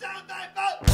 down thy vote!